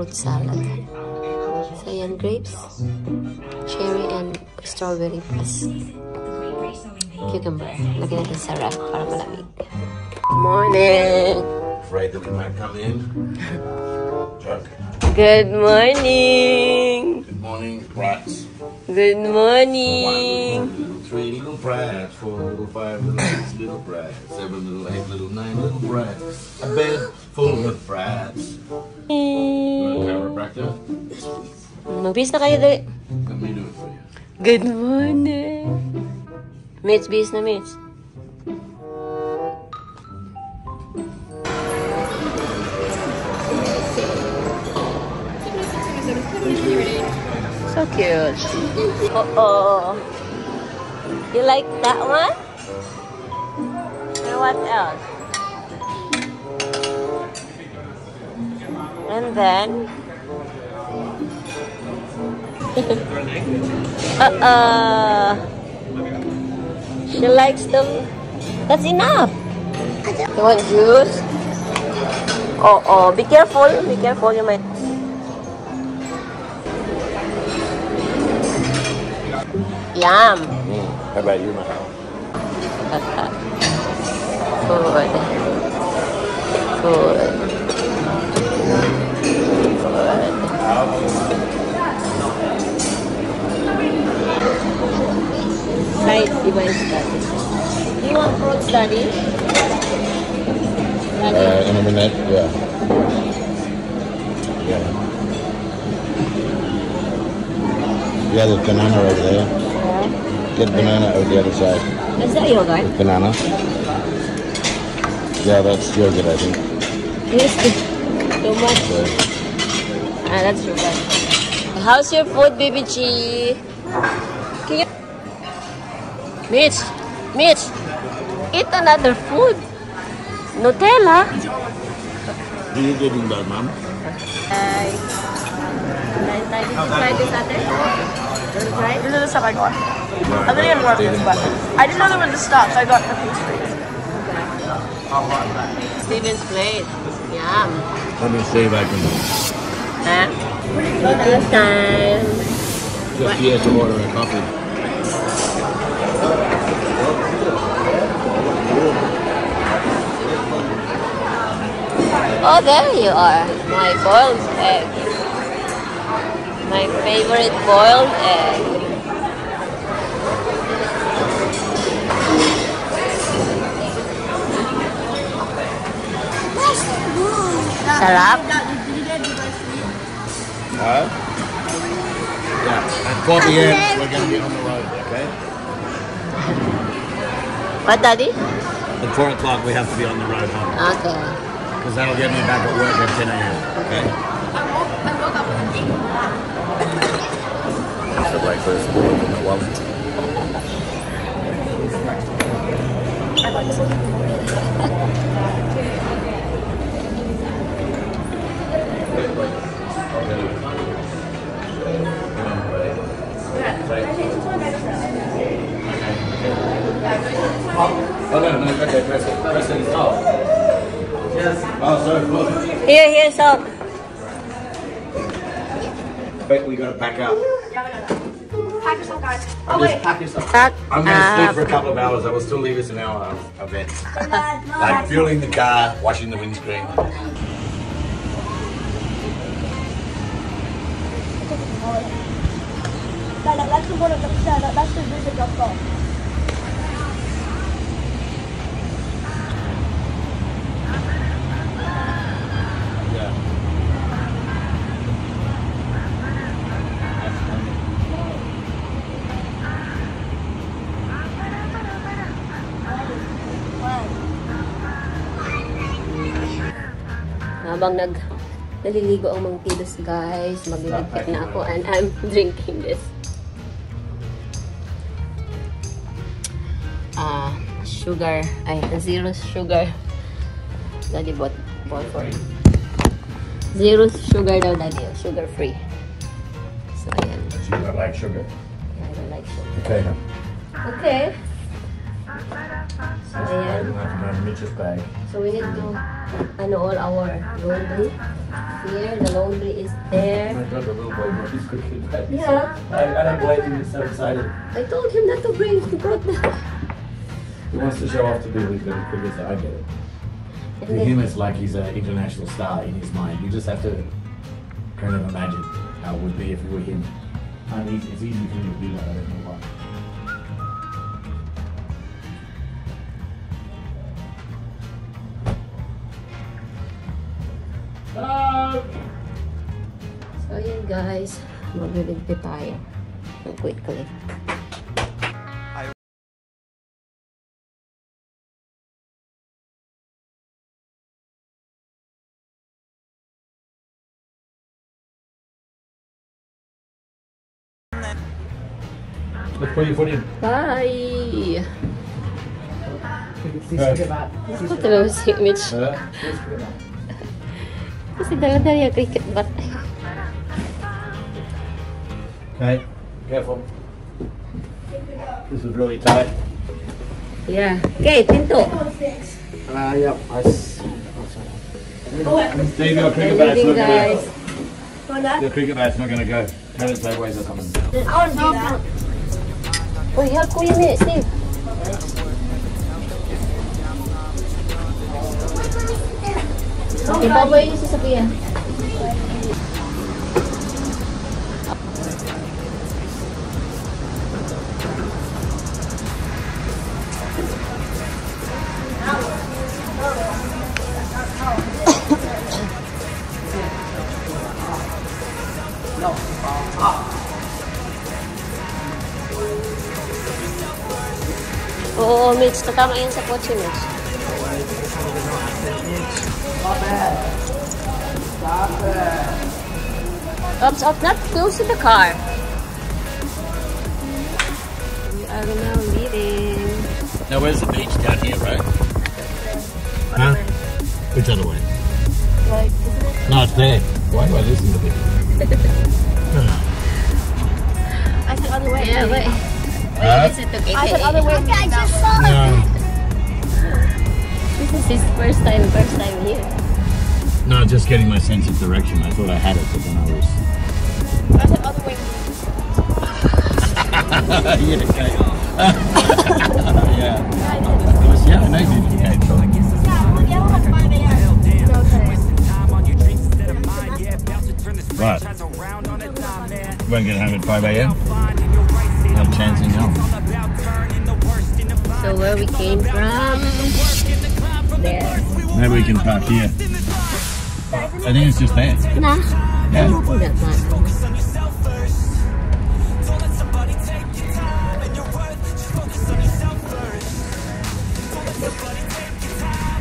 Fruit salad. So yan, grapes, cherry, and strawberry plus cucumber. Lagyan natin sa wrap para malamig. Morning! Afraid that we might come in. Joke. Good morning! Good morning, brats. Good One morning! little, three little brats, four little, five little, six little brats, seven little, eight little, nine little brats. A bed full of brats. You want a chiropractor? Na kayo dali. Let me do it for you. Good morning! Mitch, bis na Mitch. So cute. Uh-oh. You like that one? And what else? And then... Uh-uh. She likes them. That's enough. You want juice? Oh, oh. Be careful. Be careful. You might. Yum. Mm. How about you, Mahal? Food. Food. Food. Right, iba study. Do you want fruit study? Study? Uh, in a minute, yeah. Yeah. Yeah, there's banana over there. Get banana over the other side. Is that yogurt? Banana? Yeah, that's yogurt, I think. Yes. Too much. So, Ah, that's sugar. How's your food, baby G? Can you... Mitch! Mitch! Eat another food! Nutella! do you getting that, Mom? Hi. Did you try this ate? Did you try? This is the stuff I got. I didn't even work this, but I didn't know there was the stuff, so I got the pastries. Steven's plate. Yum. Let me see if I can Eating time. just here to order a coffee. Oh, there you are. My boiled egg. My favorite boiled egg. Sarap. Huh? Yeah. At 4 p.m. we're going to be on the road, okay? What, Daddy? At 4 o'clock we have to be on the road home. Okay. Because that'll get me back at work at 10 a.m. Okay? After breakfast, well, Oh no, no, okay, press it, press it, stop. Yes. Oh, sorry, look. Here, here's salt. But we gotta pack up. Pack yourself, guys. Oh, just pack yourself. Pack I'm gonna sleep for a couple of hours. I will still leave us an hour of event. like fueling the car, washing the windscreen. That's the one of the that's the music of Habang nag naliligo ang mga kiddos guys, magliligpit na ako and I'm drinking this. Ah, sugar, ay, zero sugar. Daddy bought, bought for Zero sugar daw, Daddy. Sugar free. So, ayan. You don't like sugar. I don't like sugar. Okay. Okay. Just Ayan. I don't have to go in Mitch's bag. So we need to ano all our laundry. Here, the laundry is there. Oh God, the little boy brought his bag. Yeah. I, I don't blame him, he's so excited. I told him not to bring. He brought the. He wants to show off to people he's got the cricket, so I get it. To him, it's like he's an international star in his mind. You just have to kind of imagine how it would be if you were him. And it's, it's easy for him to do that, I don't know why. Guys, magliligpit tayo. Quickly. Let's put your foot in. Bye! Go. Ako talaga si Mitch. Uh, Kasi dala-dala yung cricket bat. Okay, careful. This is really tight. Yeah. Okay, Tinto. Uh, yep, I s- Dave, your cricket bat's not guys. gonna, your cricket bat's not gonna go. Turn it sideways or something. Uy, help Kuya ni, Steve. Ibabay niyo sa sabihan. Oo, Mitch. Tatama yan sa kotse, Mitch. Oops, up, not close to the car. We are now leaving. Now, where's the beach down here, right? Huh? Which other way? Like, No, it's there. Why do I listen to this? I said other way. Yeah, wait. Huh? Listen to KK. I said other way. I just saw No, This is his first time, first time here. no, just getting my sense of direction. I thought I had it, but then I was. I said other way. yeah, okay. yeah. It was, yeah, I know you did. Okay, so. Right. Won't get home at 5 a.m. where we came from? There. Maybe we can park here. I think it's just there. Nah. Yeah. That one.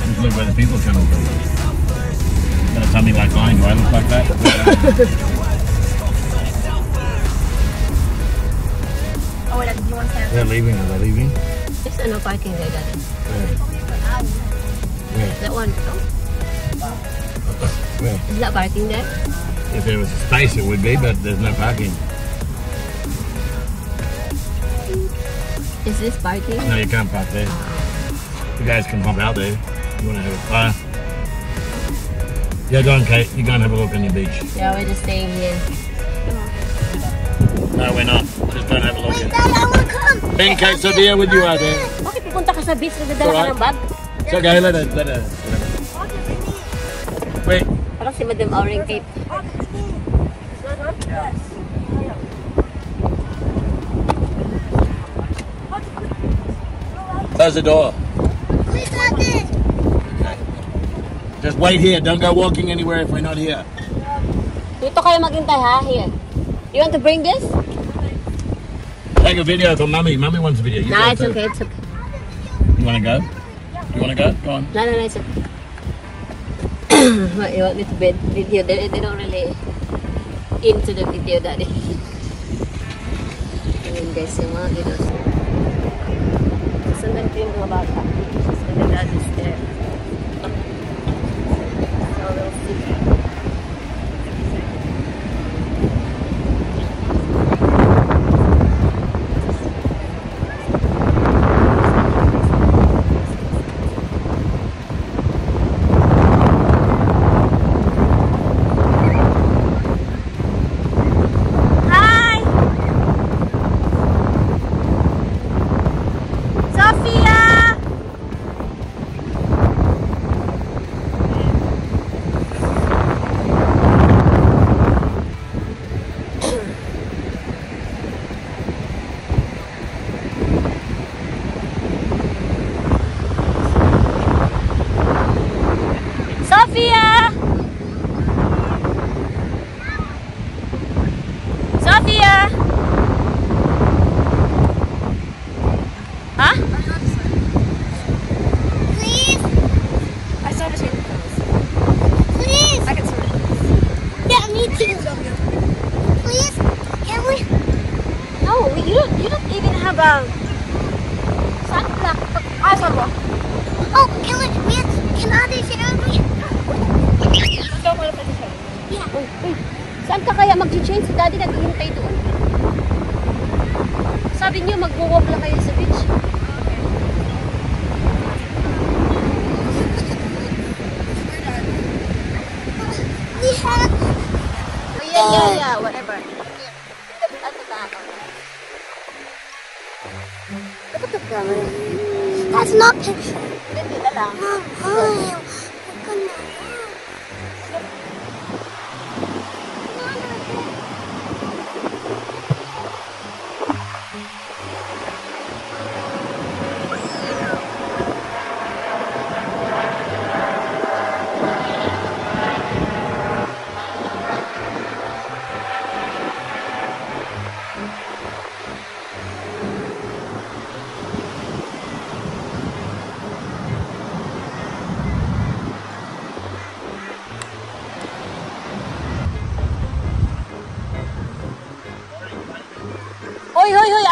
Just look where the people come from. Got a tummy like mine. Do I look like that? Oh, wait, do you want to They're leaving. Are they leaving? There's ano parking there. Where? That one. Oh, Where? is that parking there? If there was a space, it would be, but there's no parking. Is this parking? No, you can't park there. Uh-uh. You guys can hop out there. You want to have a fire? Yeah, go on, Kate. You go and have a look on your beach. Yeah, we're just staying here. No, we're not. Just go and have a look. Dad, I want to come. Ben, Kate, so there with you out there. Bakit pupunta ka sa beach na dadala ka ng bag? It's okay. Let her. Let her. Wait. Parang si Madam Auring Cape. Close the door. Please not this. Just wait here. Don't go walking anywhere if we're not here. Dito kayo maghintay ha, here. You want to bring this? Take a video for mummy. Mummy wants a video. You Nah, it's too. okay, it's okay. You want to go? You want to go? Go on. No, no, no, it's okay. what, you want me to vid- video? They, they don't really into the video, daddy. Ayun guys, yung mga. Sundan ko yung mga bata. So the dad is there. So we'll see. Daddy naghihintay doon. Sabi niyo, mag-walk lang kayo sa beach. Yeah. Oh, yeah, yeah, yeah, whatever. At the back. Look at the camera. That's not picture. Hindi na lang.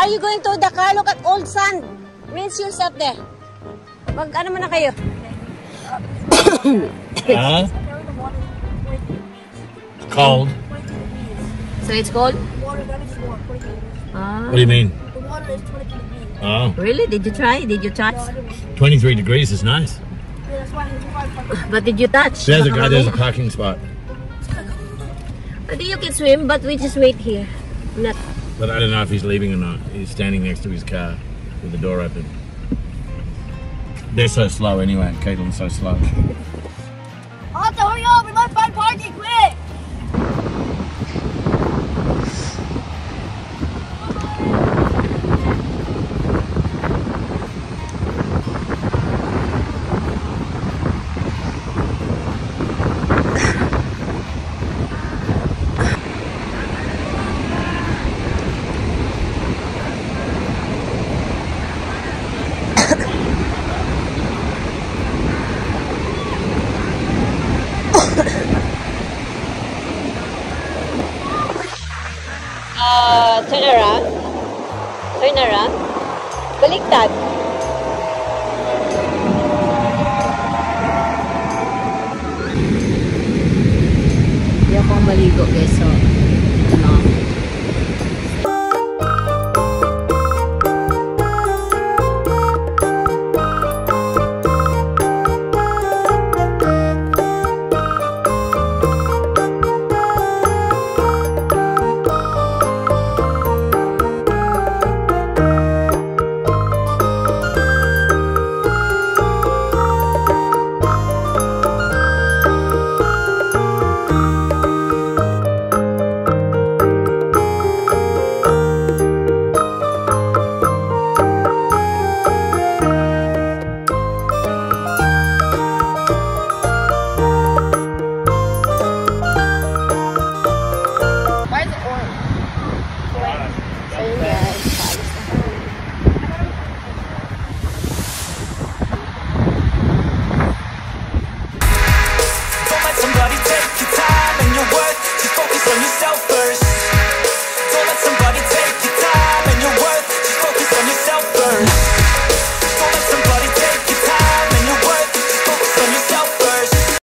are you going to the car? Look at old sand. Rinse yourself there. Mag, ano mo na kayo? Huh? Cold. So it's cold? Water, that is warm. 20 degrees. Ah. What do you mean? The water is 20 degrees. Oh, Really? Did you try? Did you touch? 23 degrees is nice. Yeah, that's why. But did you touch? There's a guy, there's a parking spot. But you can swim, but we just wait here. Not. But I don't know if he's leaving or not. He's standing next to his car with the door open. They're so slow anyway. Caitlin's so slow. uh, turn Baliktad. Hindi akong maligo guys. So,